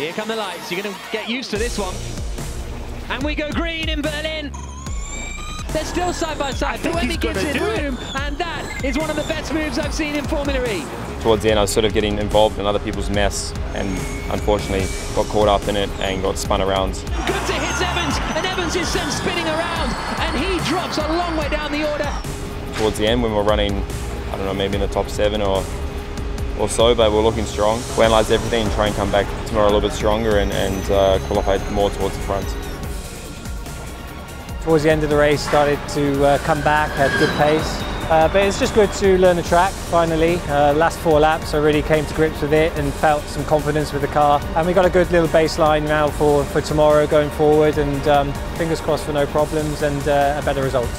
Here come the lights. You're going to get used to this one. And we go green in Berlin. They're still side by side. Buemi gives it room, and that is one of the best moves I've seen in Formula E. Towards the end, I was sort of getting involved in other people's mess, and unfortunately got caught up in it and got spun around. Good to hit Evans, and Evans is sent spinning around, and he drops a long way down the order. Towards the end, when we're running, I don't know, maybe in the top seven or or so, but we're looking strong. We analyse everything and try and come back tomorrow a little bit stronger and, and uh, qualify more towards the front. Towards the end of the race, started to uh, come back at good pace. Uh, but it's just good to learn the track finally. Uh, last four laps I really came to grips with it and felt some confidence with the car. And we got a good little baseline now for, for tomorrow going forward and um, fingers crossed for no problems and uh, a better result.